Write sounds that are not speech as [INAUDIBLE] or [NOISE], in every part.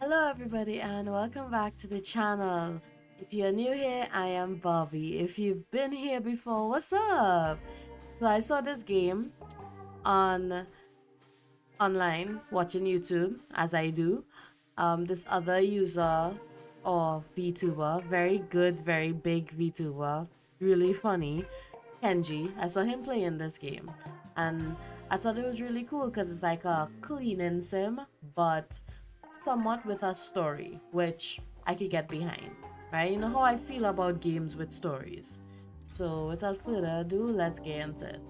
Hello everybody and welcome back to the channel. If you're new here, I am Bobby. If you've been here before, what's up? So I saw this game on online watching YouTube as I do. Um, this other user or VTuber, very good, very big VTuber, really funny, Kenji. I saw him playing this game and I thought it was really cool because it's like a cleaning sim, but somewhat with a story, which I could get behind. Right? You know how I feel about games with stories. So without further ado, let's get into it.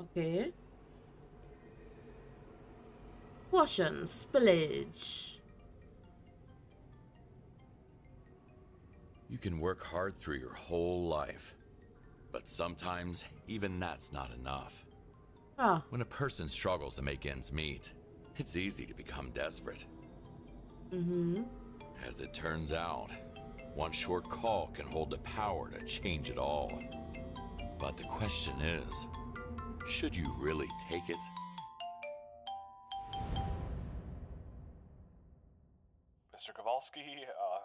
Okay. Portion spillage. You can work hard through your whole life. But sometimes, even that's not enough. Ah, When a person struggles to make ends meet, it's easy to become desperate. mm-hmm. As it turns out, one short call can hold the power to change it all. But the question is, should you really take it? Mr. Kowalski, uh,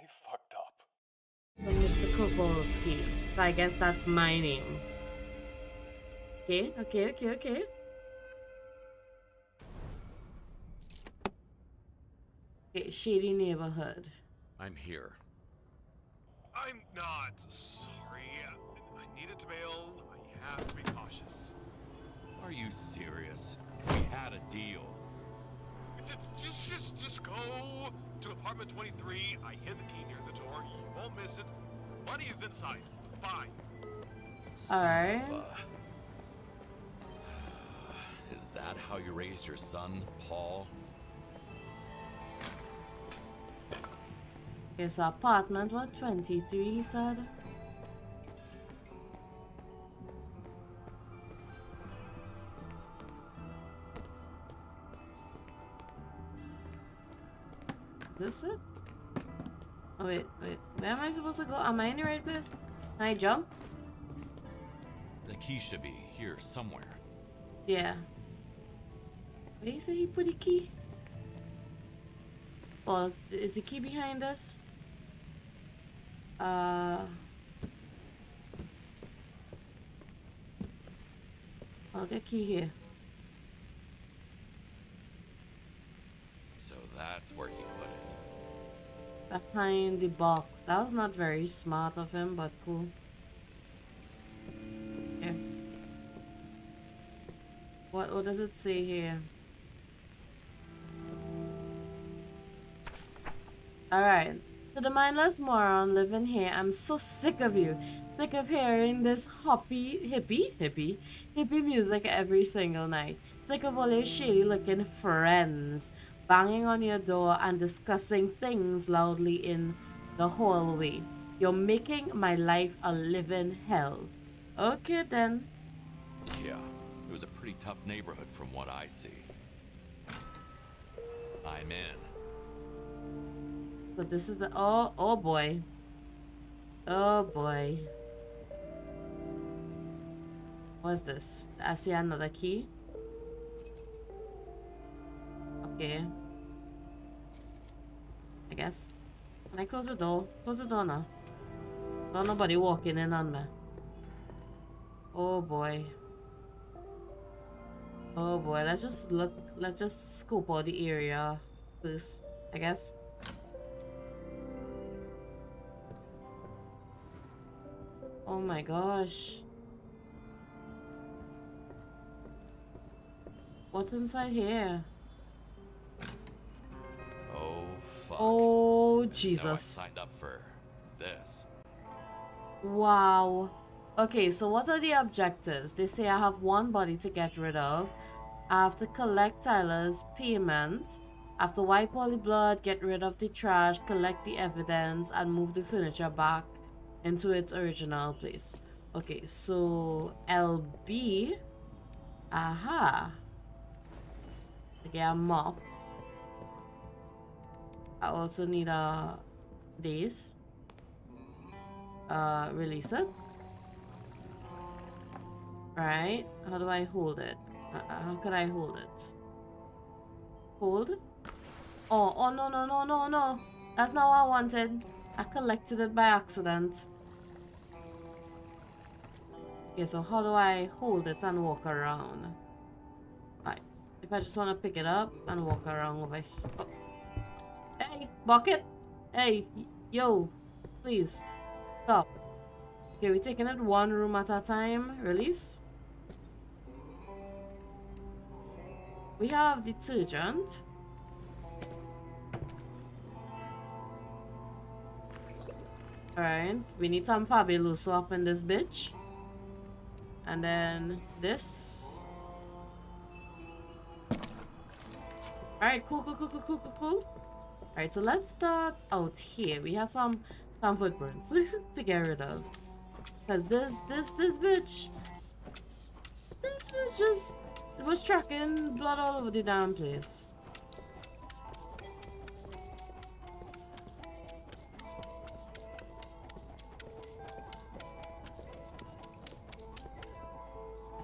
I fucked up. Mr. Kowalski. So I guess that's my name. Okay, okay, okay, okay. Okay, shady neighborhood. I'm here. I'm not sorry. I needed to bail. I have to be cautious. Are you serious? We had a deal. Just, just, just, just go to apartment 23. I hid the key near the door. You won't miss it. Money is inside. Fine. Alright. Son of a- Is that how you raised your son, Paul? His apartment, was 23 he said? Is this it? Oh wait, wait, where am I supposed to go? Am I in the right place? Can I jump? The key should be here somewhere. Yeah. Where you say he put the key? Well, is the key behind us? Uh. I'll get key here. So that's where he put it. Behind the box. That was not very smart of him, but cool. Yeah. What what does it say here? Alright. To the mindless moron living here, I'm so sick of you. Sick of hearing this hoppy hippie hippie hippie music every single night. Sick of all your shady looking friends banging on your door and discussing things loudly in the hallway. You're making my life a living hell. Okay then. Yeah, it was a pretty tough neighborhood from what I see. I'm in. So this is the oh oh boy. Oh boy. What's this? I see another key. Okay. I guess. Can I close the door? Close the door now. Don't nobody walking in on me. Oh boy. Oh boy, let's just look let's just scope out the area first, I guess. Oh my gosh. What's inside here? Oh, fuck. Oh, Jesus. signed up for this. Wow. Okay, so what are the objectives? They say I have one body to get rid of. I have to collect Tyler's payment. I have to wipe all the blood, get rid of the trash, collect the evidence, and move the furniture back into its original place. Okay, so LB. Aha. Okay, a mop. I also need a this. Uh, release it. Right? How do I hold it? Uh, uh, how can I hold it? Hold? Oh, oh no, no, no, no, no. That's not what I wanted. I collected it by accident. Okay, so how do I hold it and walk around? Right. If I just want to pick it up and walk around over here. Oh. Hey, bucket! Hey, yo, please, stop. Okay, we're taking it one room at a time. Release. We have detergent. Alright, we need some Fabuloso up in this bitch. And then this. Alright, cool, cool, cool, cool, cool, cool, cool. Alright, so let's start out here. We have some some footprints [LAUGHS] to get rid of. Cause this this this bitch this bitch just was tracking blood all over the damn place.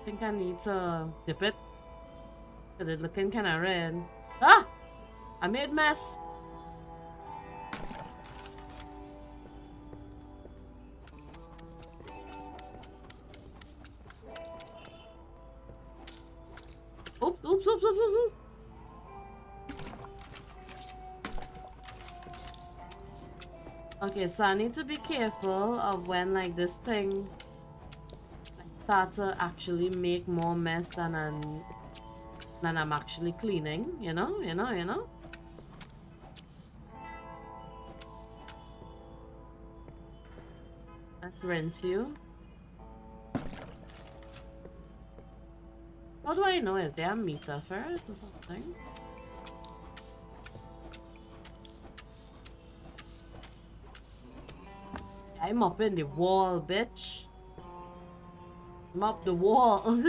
Think I need to dip it. Cause it's looking kinda red. Ah! I made mess. Oops, oops, oops, oops, oops. Okay, so I need to be careful of when like this thing start to actually make more mess than I'm than I'm actually cleaning, you know, you know, you know. Let's rinse you. What do I know? Is there a meter for it or something? I'm up in the wall, bitch. I'm up the wall. [LAUGHS]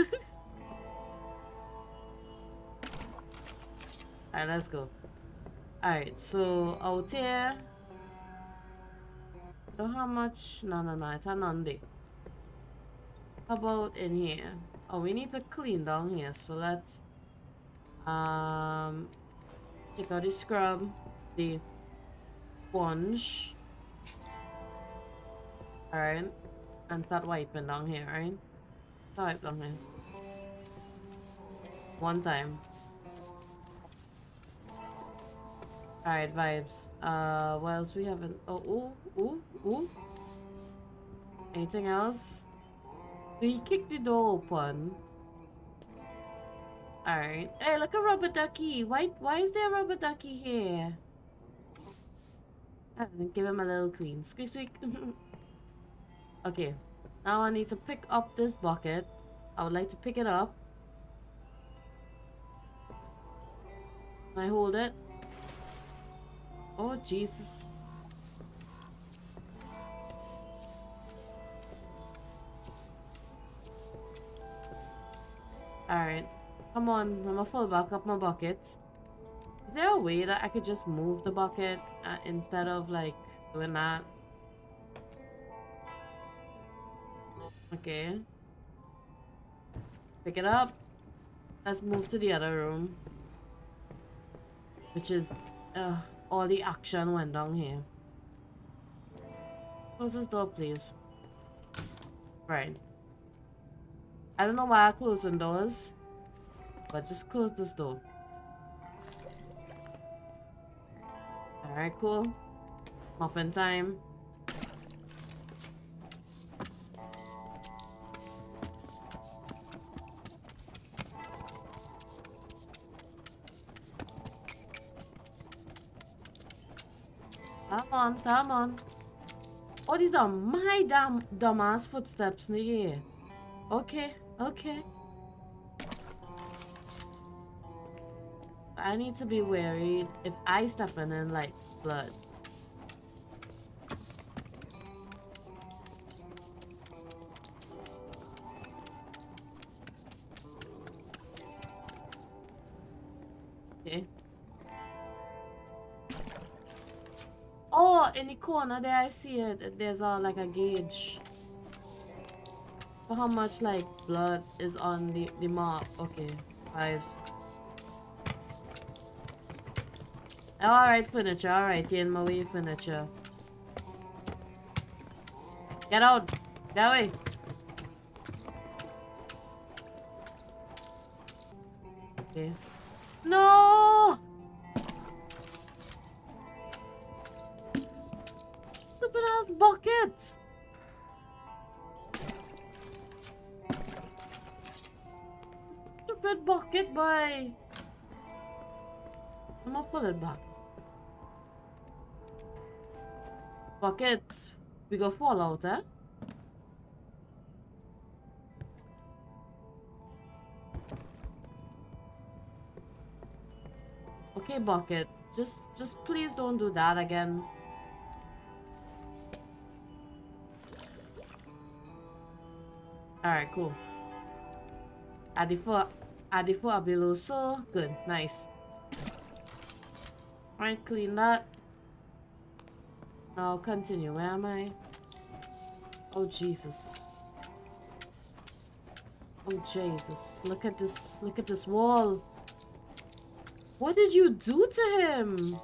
Alright, let's go. Alright, so out here. So how much? No, no, no, it's an there. How about in here? Oh, we need to clean down here, so let's um take out the scrub, the sponge. Alright. And start wiping down here, right? Wipe down. One time. Alright, vibes. Uh, what else we haven't... Oh, ooh, ooh, ooh. Anything else? Do you kick the door open? Alright. Hey, look a rubber ducky. Why, why is there a rubber ducky here? Ah, give him a little queen. Squeak, squeak. [LAUGHS] okay. Now I need to pick up this bucket. I would like to pick it up. Can I hold it? Oh, Jesus. Alright. Come on, I'm gonna fill back up my bucket. Is there a way that I could just move the bucket uh, instead of like doing that? Okay. Pick it up. Let's move to the other room. Which is all the action went down here. Close this door, please. Right. I don't know why I closed the doors, but just close this door. Alright, cool. Mopping time. On, come on. Oh, these are my damn dumbass footsteps air. Okay, okay. I need to be wary if I step in and like blood. Corner there I see it. There's a like a gauge. for how much like blood is on the, the mop. Okay, vibes. Alright, furniture. Alright, in my way, furniture. Get out! Get away! Okay. Stupid bucket, boy! I'm gonna pull it back. Buckets. We go fall out, eh? Okay, Bucket. Just, just please don't do that again. Alright, cool. Adifu, Adifu Abiluso. Good, nice. Alright, clean that. Now continue. Where am I? Oh, Jesus. Oh, Jesus. Look at this. Look at this wall. What did you do to him?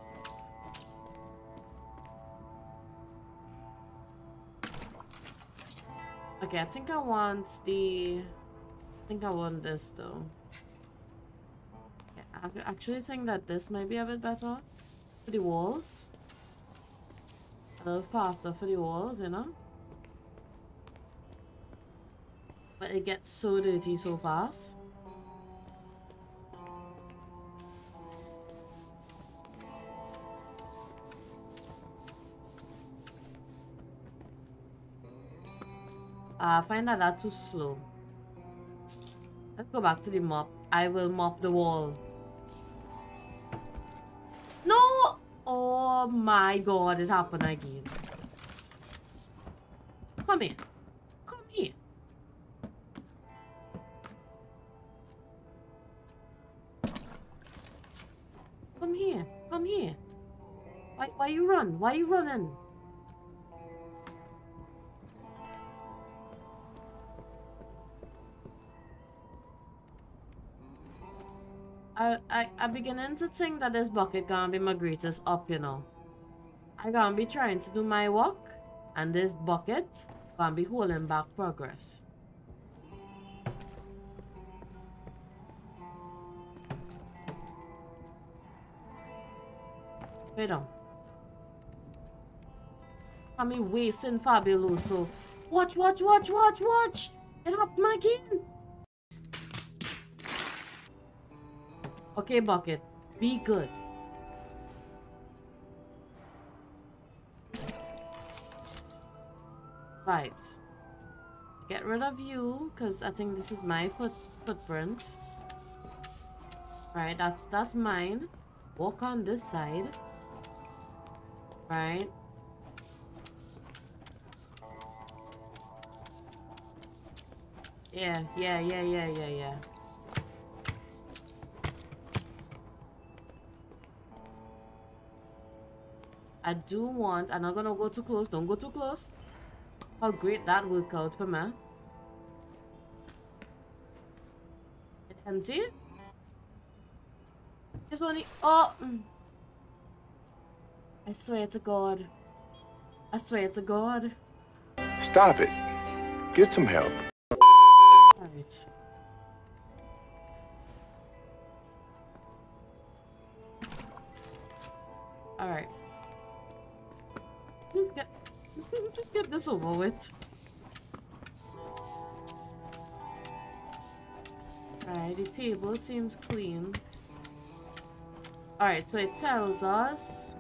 Okay, I think I want the... I think I want this though. I actually think that this might be a bit better. For the walls. A little faster for the walls, you know? But it gets so dirty so fast. Uh, I find that that's too slow. Let's go back to the mop. I will mop the wall. Oh my god, it happened again. Come here. Come here. Come here. Come here. Why, why you run? Why you running? I, I, I beginning to think that this bucket gonna be my greatest up, you know. I gonna be trying to do my work, and this bucket gonna be holding back progress. Wait on. I'm wasting Fabuloso. Watch, watch, watch, watch, watch! It happened again! Okay, Bucket. Be good. Get rid of you, because I think this is my foot footprint. Right, that's that's mine. Walk on this side. Right. Yeah, yeah, yeah, yeah, yeah, yeah. I do want, I'm not gonna go too close, don't go too close. How great that worked out for me. Empty? It's only, oh! Mm. I swear to God. I swear to God. Stop it. Get some help. Alright. Alright. [LAUGHS] Get this over with. Alright, the table seems clean. Alright, so it tells us,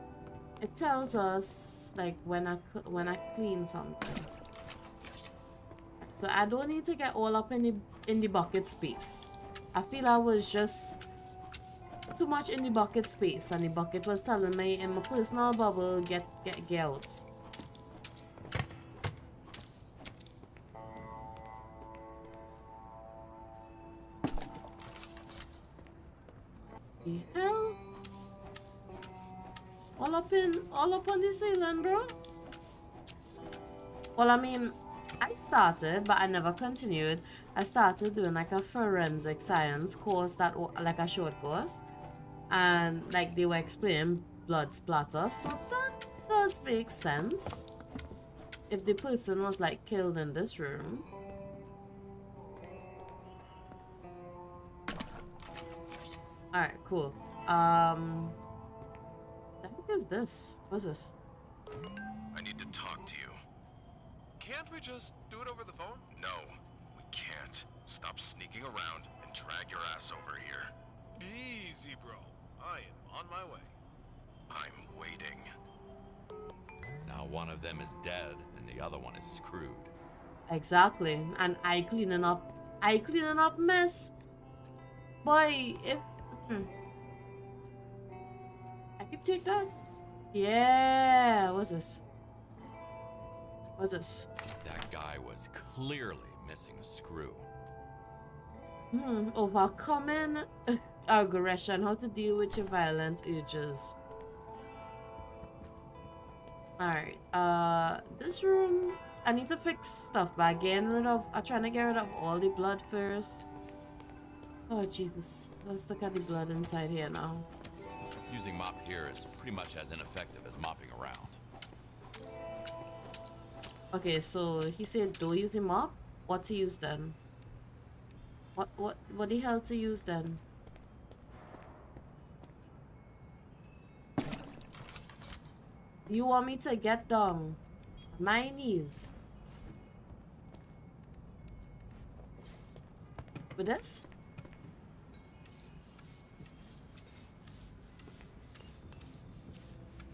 it tells us like when I when I clean something. So I don't need to get all up in the in the bucket space. I feel I was just too much in the bucket space and the bucket was telling me in my personal bubble get get get out. Ceiling, bro? Well I mean I started, but I never continued. I started doing like a forensic science course that like a short course, and like they were explaining blood splatter, so that does make sense. If the person was like killed in this room. Alright, cool. Um, the heck is this? What's this? I need to talk to you. Can't we just do it over the phone? No, we can't. Stop sneaking around and drag your ass over here. Easy, bro. I am on my way. I'm waiting. Now one of them is dead and the other one is screwed. Exactly. And I cleaning up I cleaning up mess. Boy, if hmm. I could take that. Yeah, what's this? What's this? That guy was clearly missing a screw. Hmm, overcoming [LAUGHS] aggression, how to deal with your violent urges. Alright, uh, this room, I need to fix stuff by getting rid of, I'm trying to get rid of all the blood first. Oh, Jesus. Let's look at the blood inside here now. Using mop here is pretty much as ineffective as mopping around. Okay, so he said don't use the mop? What to use then? What, what, what the hell to use then? You want me to get down? My knees. With this?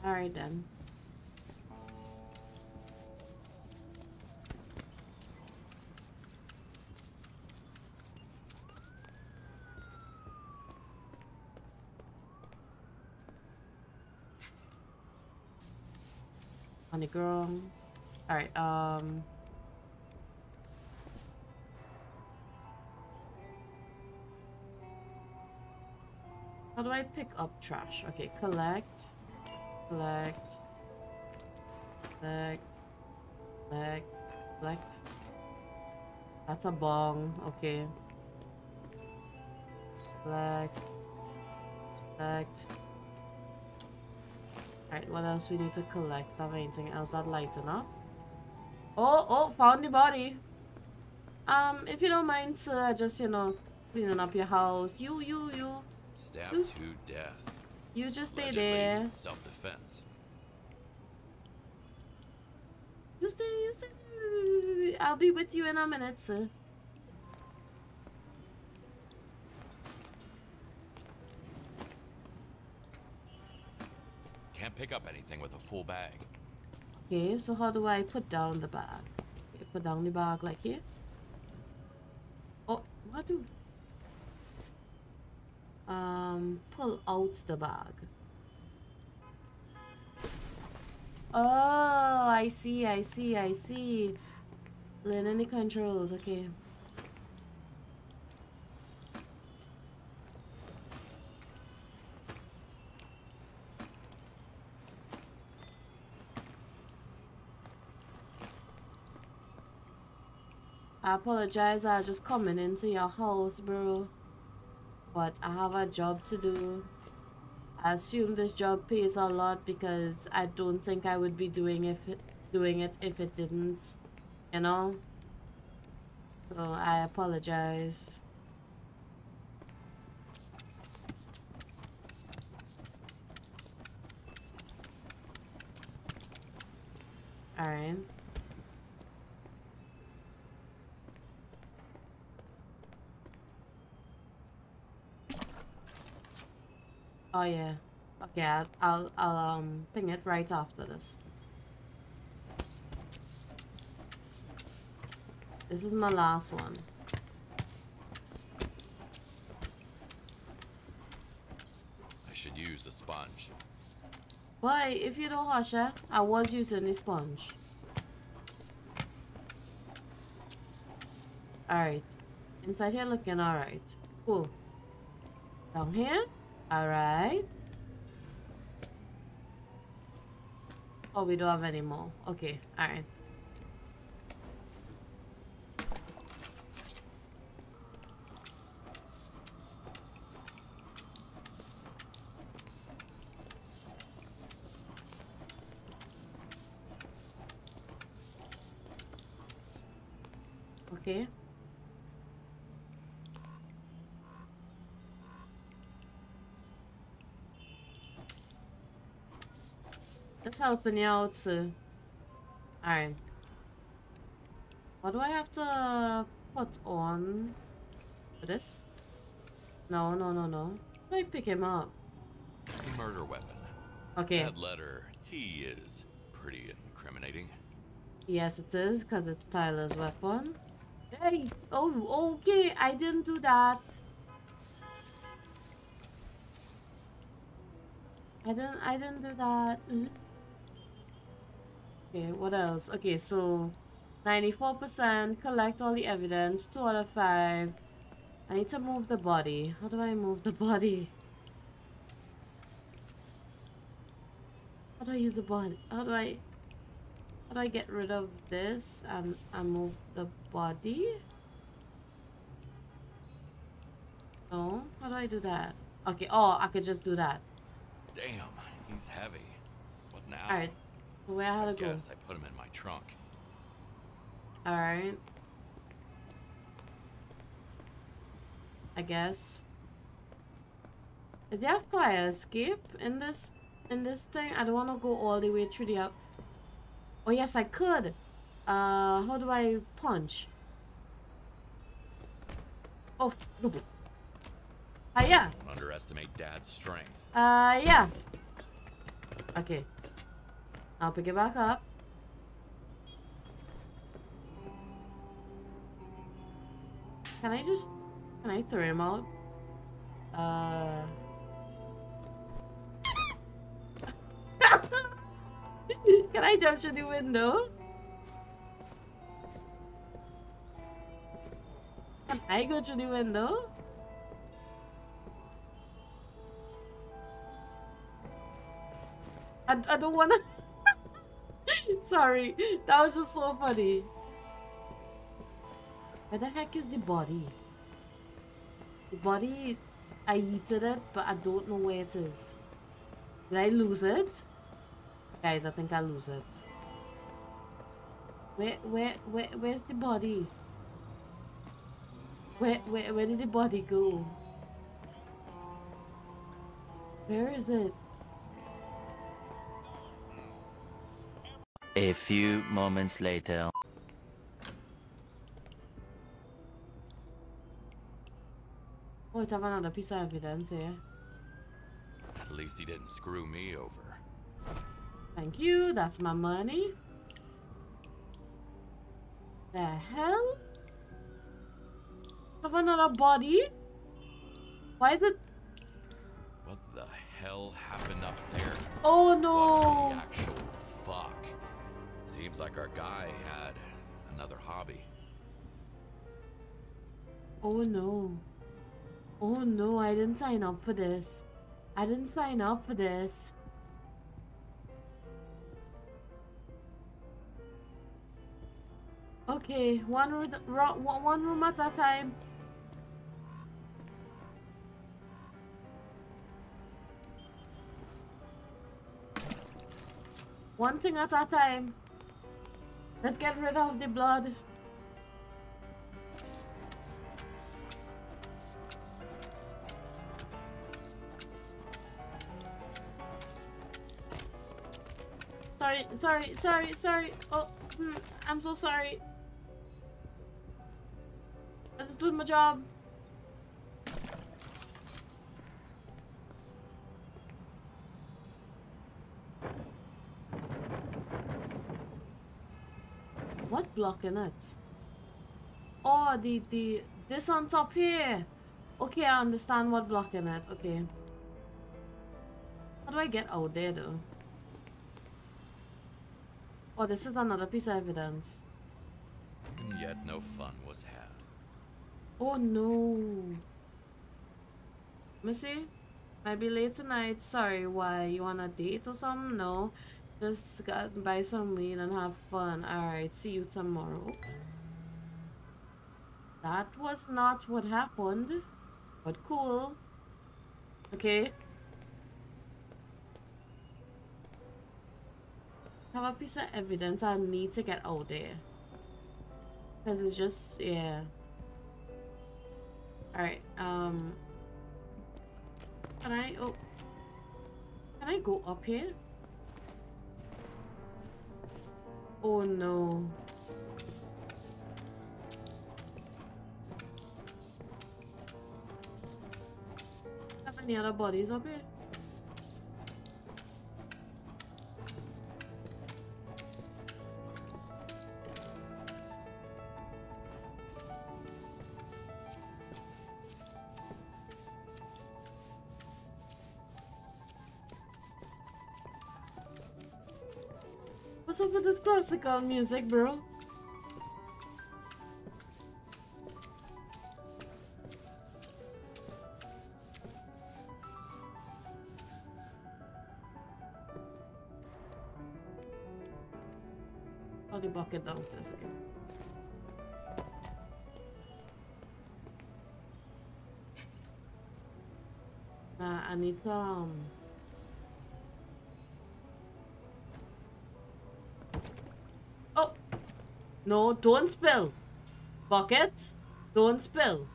Alright then. Honeycomb. Alright, um... How do I pick up trash? Okay, collect. Collect. Collect. Collect. Collect. That's a bong. Okay. Collect. Collect. Alright, what else we need to collect? Have anything else that lighten up? Oh, oh, found the body. Um, if you don't mind, sir, just, you know, cleaning up your house. You, you, you. Stabbed You- to death. You just stay Allegedly there. Self-defense. You stay, you stay. I'll be with you in a minute, sir. Can't pick up anything with a full bag. Okay, so how do I put down the bag? Okay, put down the bag like here. Oh, what do? Um, pull out the bag. Oh, I see, I see, I see. Learning the controls, okay. I apologize, I just coming into your house, bro. But I have a job to do. I assume this job pays a lot because I don't think I would be doing if it, doing it if it didn't, you know. So I apologize. All right. Oh yeah. Okay, I'll, I'll, I'll um ping it right after this. This is my last one. I should use a sponge. Why, if you don't hush it, I was using the sponge. Alright. Inside here looking alright. Cool. Down here? Alright. Oh, we don't have any more. Okay, alright. okay? Just helping you out, sir. Alright. What do I have to put on for this? No, no, no, no. Let me pick him up. Murder weapon. Okay. That letter T is pretty incriminating. Yes, it is, because it's Tyler's weapon. Hey! Oh, okay, I didn't do that. I didn't, I didn't do that. Okay, what else? Okay, so 94%, collect all the evidence, 2 out of 5. I need to move the body. How do I move the [LAUGHS] body? How do I use the body? How do I... How do I get rid of this and, and move the body? No? How do I do that? Okay, oh, I could just do that. Damn, he's heavy. What now? Alright, where how I to go? guess I put him in my trunk. Alright. I guess. Is there a fire escape in this in this thing? I don't want to go all the way through the up. Oh yes, I could. Uh, how do I punch? Oh, no. Ah, yeah. Don't underestimate Dad's strength. Uh, yeah. Okay. I'll pick it back up. Can I just... Can I throw him out? Uh... [LAUGHS] can I jump through the window? Can I go through the window? I, I don't wanna... [LAUGHS] Sorry, that was just so funny. Where the heck is the body? The body, I eaten it, but I don't know where it is. Did I lose it? Guys, I think I lose it. Where, where, where, where's the body? Where, where, where did the body go? Where is it? A few moments later. Oh, it's have another piece of evidence here. At least he didn't screw me over. Thank you, that's my money. The hell? Have another body? Why is it? What the hell happened up there? Oh What no! Seems like our guy had another hobby. Oh no. Oh no, I didn't sign up for this. I didn't sign up for this. Okay, one one room at a time. One thing at a time. Let's get rid of the blood. Sorry, sorry, sorry, sorry. Oh, hmm, I'm so sorry. I just doing my job. What blocking it? Oh, the the this on top here. Okay, I understand what blocking it. Okay. How do I get out there though? Oh, this is another piece of evidence. And yet no fun was had. Oh no. Missy, might be late tonight. Sorry, why? You on a date or something? No. Just got buy some weed and have fun. Alright, see you tomorrow. That was not what happened. But cool. Okay. Have a piece of evidence I need to get out there. Because it's just, yeah. Alright, um... Can I, oh... Can I go up here? Oh no. Have any other bodies up here? Classical music, bro? The bucket downstairs, okay. Nah, I need to, No, don't spill! Bucket, don't spill.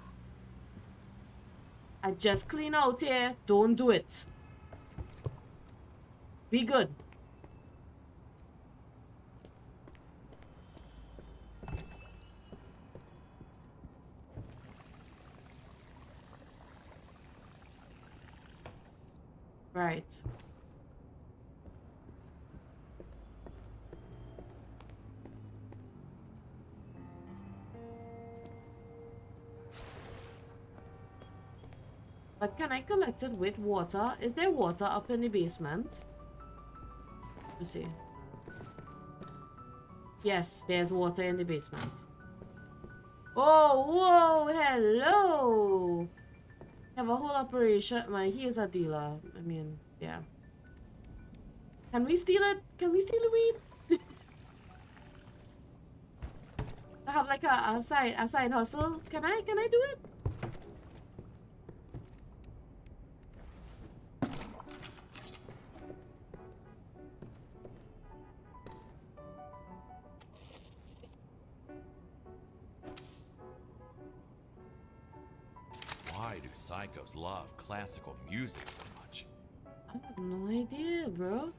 I just clean out here, don't do it. Be good. But can I collect it with water? Is there water up in the basement? Let's see. Yes, there's water in the basement. Oh, whoa, hello! Have a whole operation. My, he is a dealer. I mean, yeah. Can we steal it? Can we steal the weed? [LAUGHS] I have like a, a side a side hustle. Can I can I do it? Classical music so much? I have no idea, bro.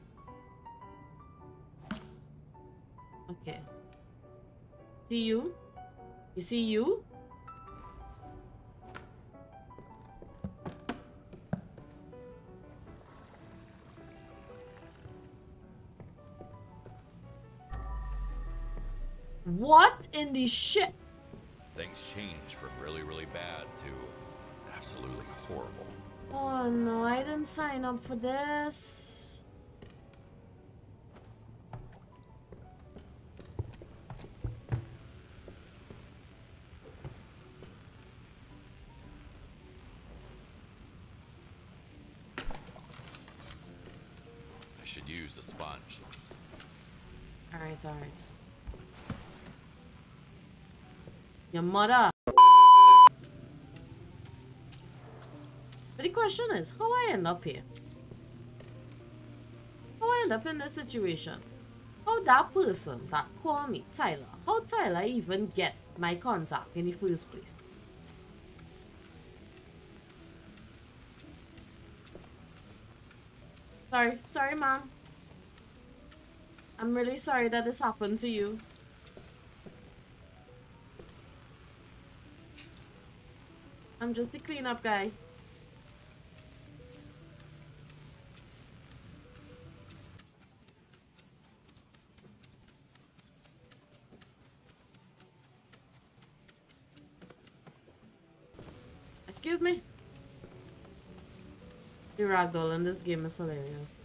Okay. See you? You see you? What in the shit? Things change from really, really bad to absolutely horrible. Oh no, I didn't sign up for this. I should use a sponge. Alright, alright. Your mother. Question is, how I end up here? How I end up in this situation? How that person that called me, Tyler, how Tyler even get my contact in the first place? Sorry, sorry, mom. I'm really sorry that this happened to you. I'm just a cleanup guy. Ragdoll in this game is hilarious.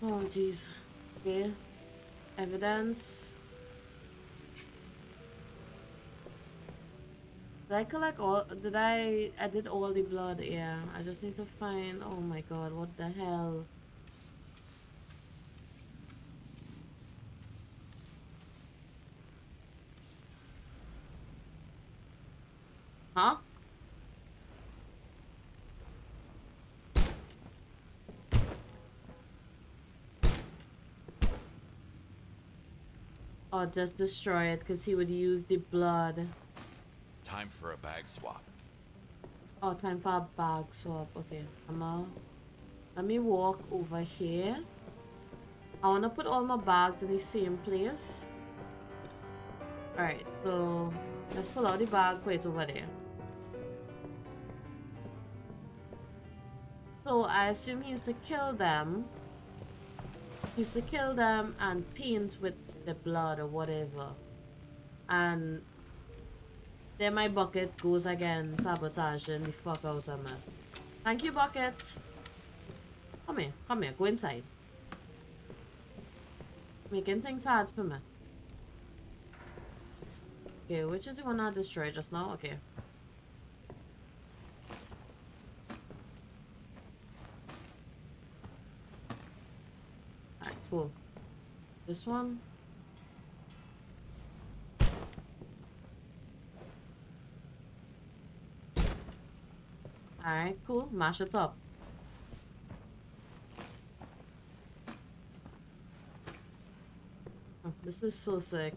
Oh, jeez. Okay. Evidence. Did I collect all? Did I? I did all the blood. Yeah. I just need to find. Oh my god! What the hell? Huh? Oh, just destroy it because he would use the blood. Time for a bag swap. Oh, time for a bag swap. Okay, I'm gonna let me walk over here. I wanna put all my bags in the same place. Alright, so let's pull out the bag, put it over there. So I assume he used to kill them. Used to kill them and paint with the blood or whatever. And then my bucket goes again, sabotaging the fuck out of me. Thank you, bucket. Come here, come here, go inside. Making things hard for me. Okay, which is the one I destroyed just now? Okay. Alright, cool. This one? Alright, cool. Mash it up. Oh, This is so sick.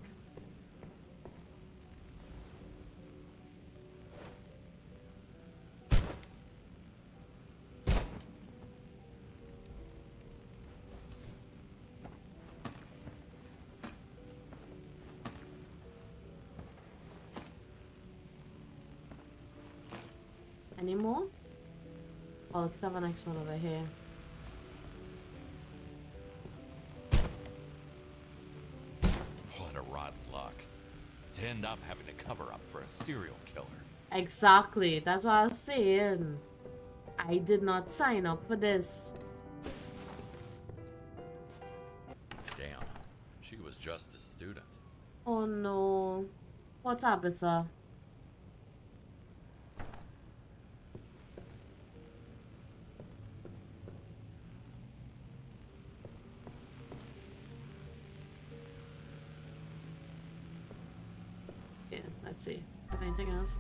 Have a next one over here. What a rotten luck. To end up having to cover up for a serial killer. Exactly. That's what I was saying. I did not sign up for this. Damn. She was just a student. Oh no. What Tabitha? Okay, Else?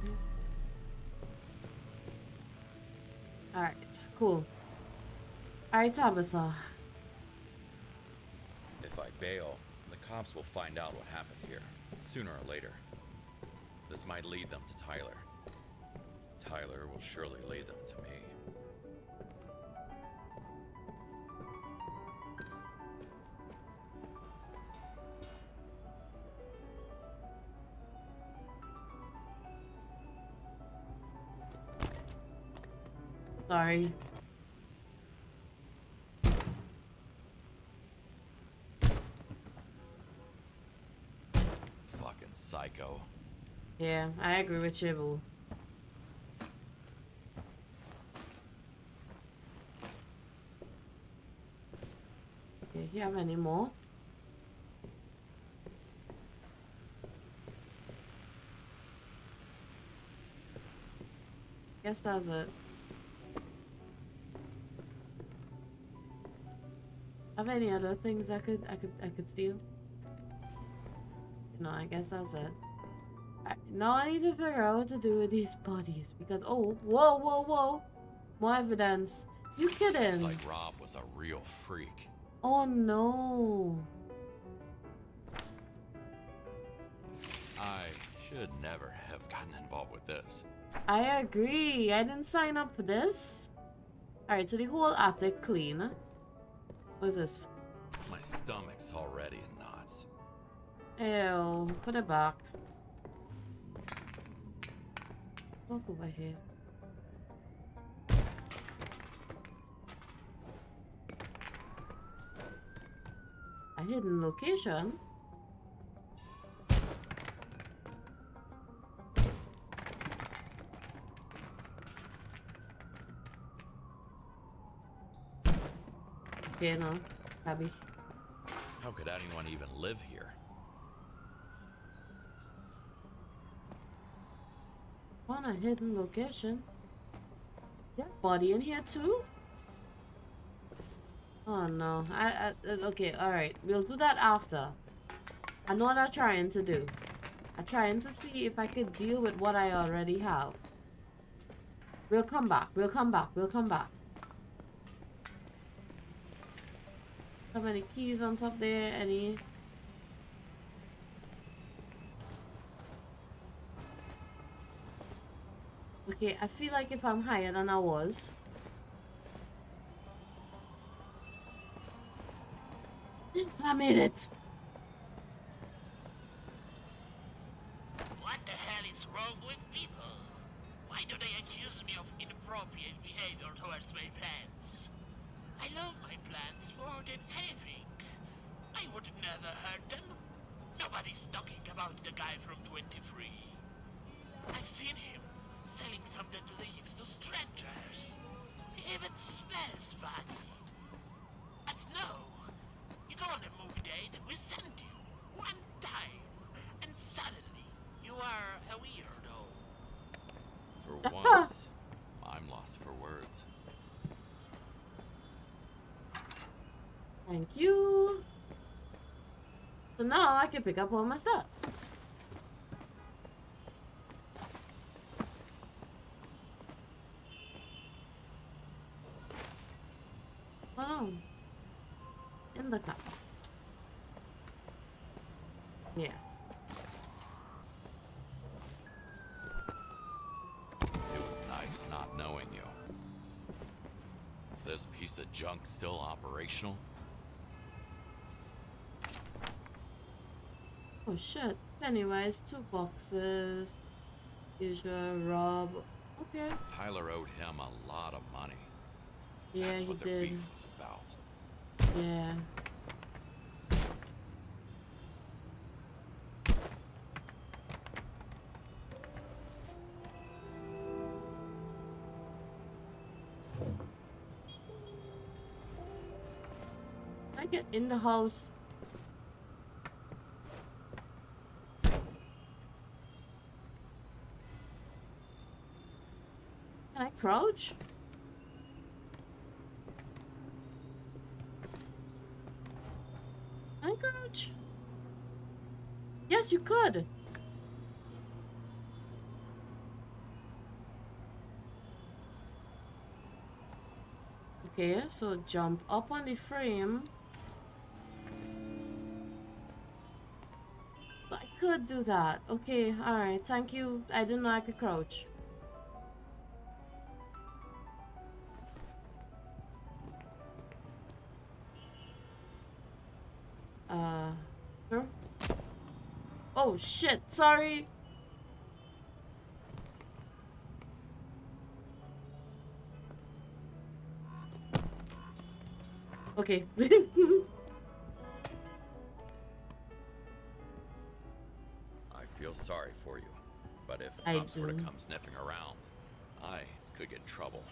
Alright, cool. Alright, Tabitha. If I bail, the cops will find out what happened here, sooner or later. This might lead them to Tyler. Tyler will surely lead them to me. Sorry. Fucking psycho. Yeah, I agree with you, boo. Okay, you have any more? Guess that's it. Have any other things I could I could I could steal? No, I guess that's it. I, now I need to figure out what to do with these bodies because oh whoa whoa whoa more evidence. You Looks kidding? like Rob was a real freak. Oh no. I should never have gotten involved with this. I agree. I didn't sign up for this. Alright, so the whole attic clean. What is this? My stomach's already in knots. Ew, put it back. Walk over here. A hidden location? Okay, no. Abby. How could anyone even live here? on a hidden location. Yeah, body in here too? Oh no. I, I uh, okay, alright. We'll do that after. I know what I'm trying to do. I'm trying to see if I could deal with what I already have. We'll come back. We'll come back. We'll come back. Many keys on top there? Any? Okay, I feel like if I'm higher than I was. [GASPS] I made it. Once, I'm lost for words. Thank you. So now I can pick up all my stuff. Still operational? Oh shit. Pennywise, two boxes. Usual Rob. Okay. Tyler owed him a lot of money. Yeah, That's he what their did. beef was about. Yeah. In the house. Can I crouch? Can I crouch? Yes, you could. Okay, so jump up on the frame. Could do that. Okay, alright, thank you. I didn't know I could crouch. Uh, sure. Oh shit, sorry. Okay. [LAUGHS] feel sorry for you. But if I cops were to come sniffing around, I could get in trouble.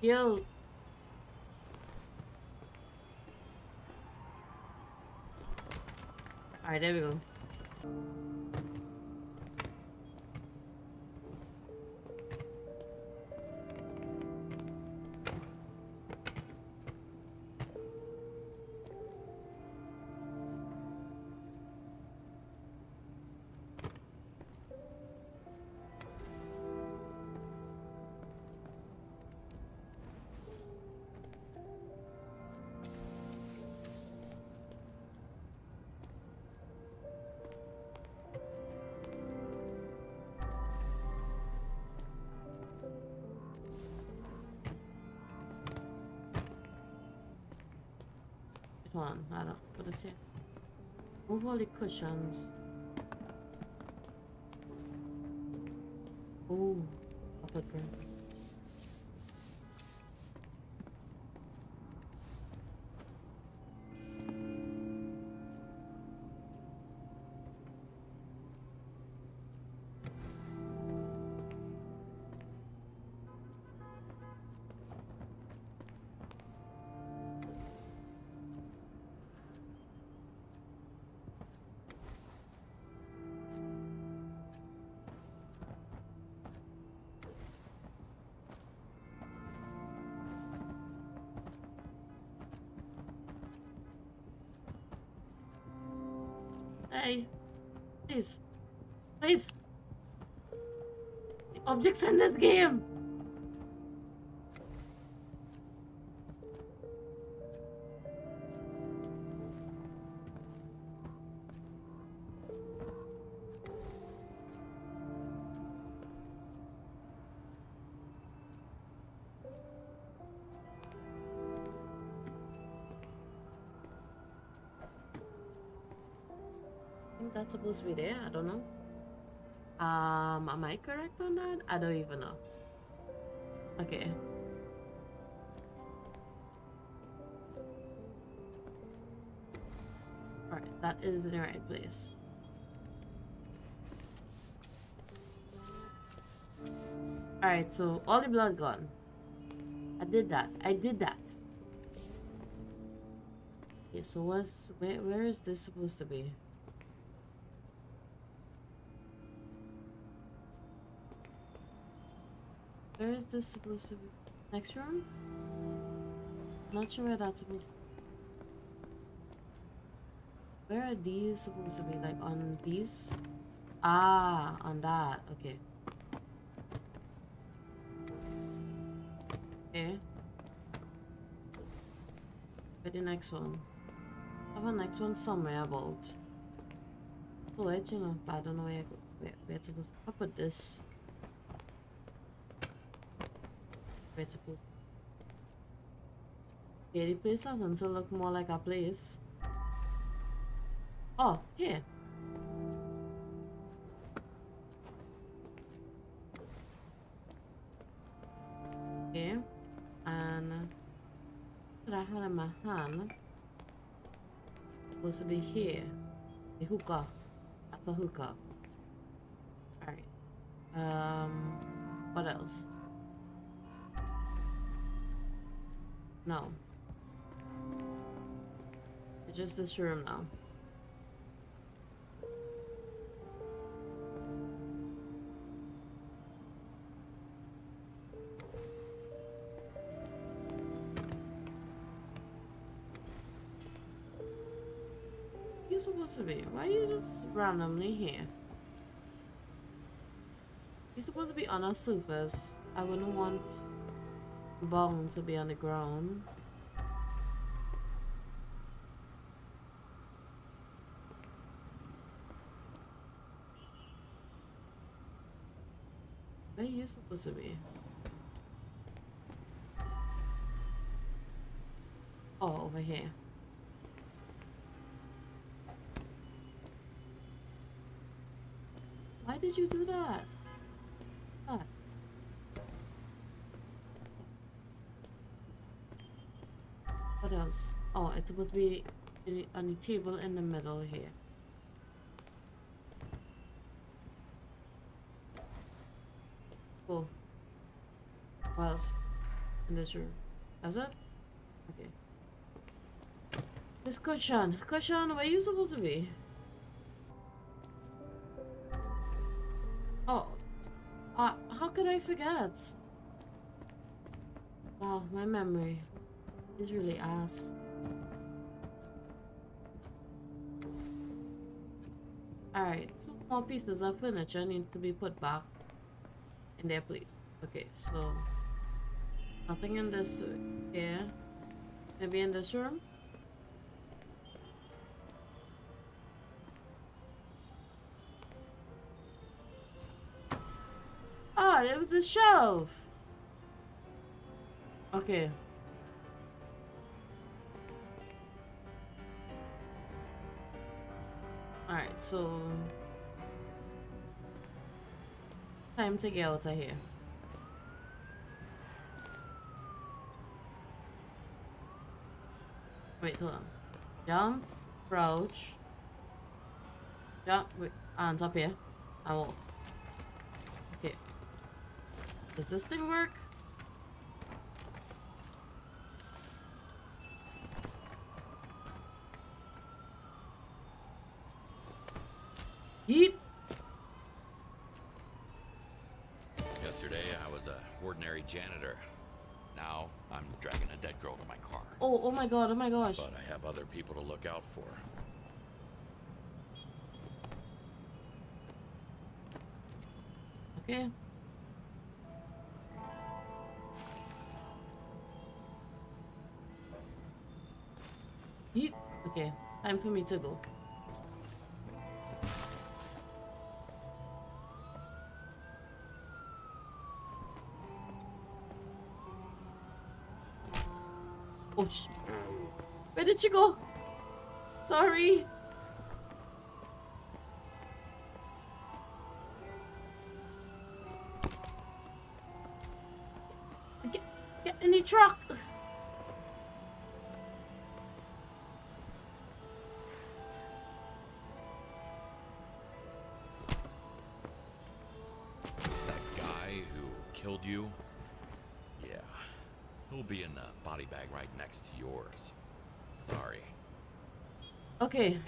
Yo. Alright, there we go. Hold on, I don't. What is it? Move all the cushions. Oh, upper grip. Objects in this game. That's supposed to be there. I don't know. Um, am I correct on that? I don't even know. Okay. Alright, that is in the right place. Alright, so all the blood gone. I did that. I did that. Okay, so what's where where is this supposed to be? Where is this supposed to be? Next room? Not sure where that's supposed to be. Where are these supposed to be? Like on these? Ah, on that. Okay. Okay. Where the next one? I have a next one somewhere about. Oh, wait, you know, I don't know where, where, where it's supposed to. I'll put this. Supposed Yeah, place doesn't to look more like a place. Oh, here. Okay. And that I had in my hand supposed to be here. The hookah. That's a hookah. Alright. Um what else? No. It's just this room now. You're supposed to be? Why are you just randomly here? You're supposed to be on our surface. I wouldn't want Bong to be on the ground. Where are you supposed to be? Oh, over here. Why did you do that? Ah. What else? Supposed to be on the table in the middle here. Cool. What else? In this room. That's it? Okay. This cushion. Cushion, where are you supposed to be? Oh, uh, how could I forget? Wow, my memory is really ass. More pieces of furniture needs to be put back in their place. Okay, so nothing in this here. Maybe in this room? Ah, there was a shelf. Okay. Alright, so... Time to get out of here. Wait, hold on. Jump, crouch. Jump, wait, ah, hands up here. I will. Okay. Does this thing work? Yeet! my god, oh my gosh. But I have other people to look out for. Okay. Yeet. Okay, time for me to go. Oh, did she go? Sorry. Get, get in the truck. That guy who killed you? Yeah. He'll be in the body bag right next to yours. Sorry. Okay.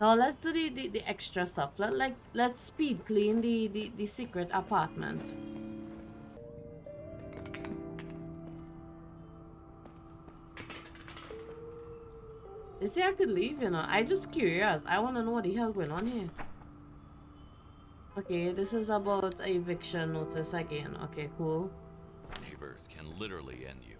Now let's do the, the, the extra stuff. Let like let's speed clean the, the, the secret apartment. They say I could leave, you know. I just curious. I wanna know what the hell going on here. Okay, this is about eviction notice again. Okay, cool. Neighbors can literally end you.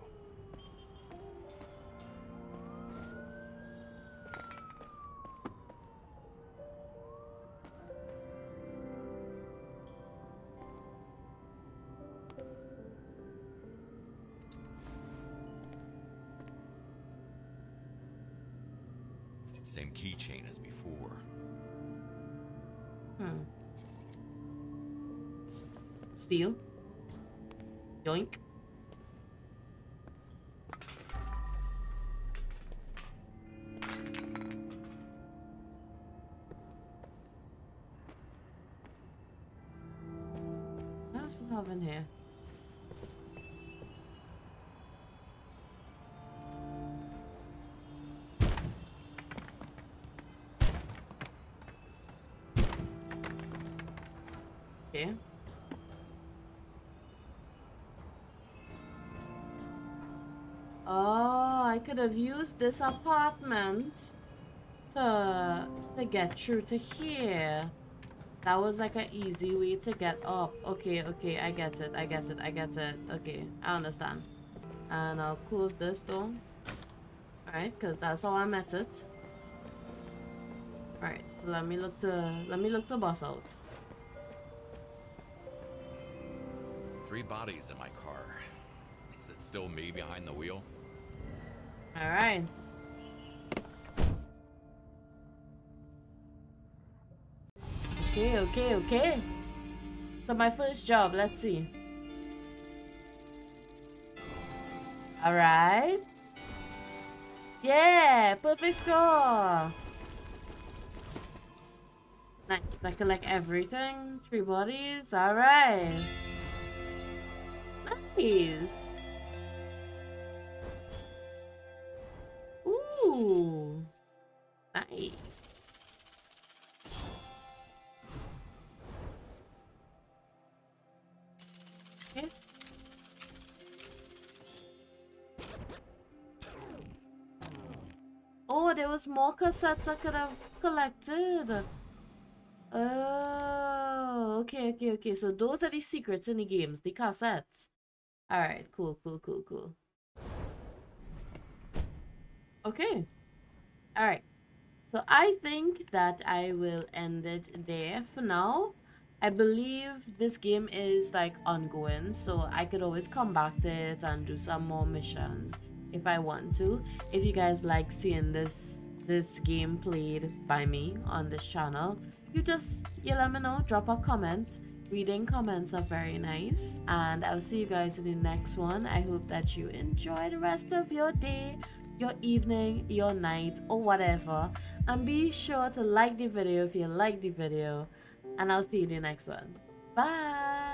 Do I in here? Oh, I could have used this apartment to to get through to here. That was like an easy way to get up. Okay, okay, I get it, I get it, I get it. Okay, I understand. And I'll close this door. Alright, because that's how I met it. Alright, let me look to let me look to boss out. Three bodies in my car. Is it still me behind the wheel? Alright. Okay, okay, okay. So my first job, let's see. Alright. Yeah, perfect score. Nice. I collect everything. Three bodies. Alright. Nice. There was more cassettes I could have collected. Oh, okay, okay, okay. So those are the secrets in the games, the cassettes. Alright, cool, cool, cool, cool. Okay. Alright. So I think that I will end it there for now. I believe this game is like ongoing, so I could always come back to it and do some more missions if I want to. If you guys like seeing this this game played by me on this channel, you just you let me know, drop a comment. Reading comments are very nice. And I'll see you guys in the next one. I hope that you enjoy the rest of your day, your evening, your night, or whatever. And be sure to like the video if you like the video. And I'll see you in the next one. Bye!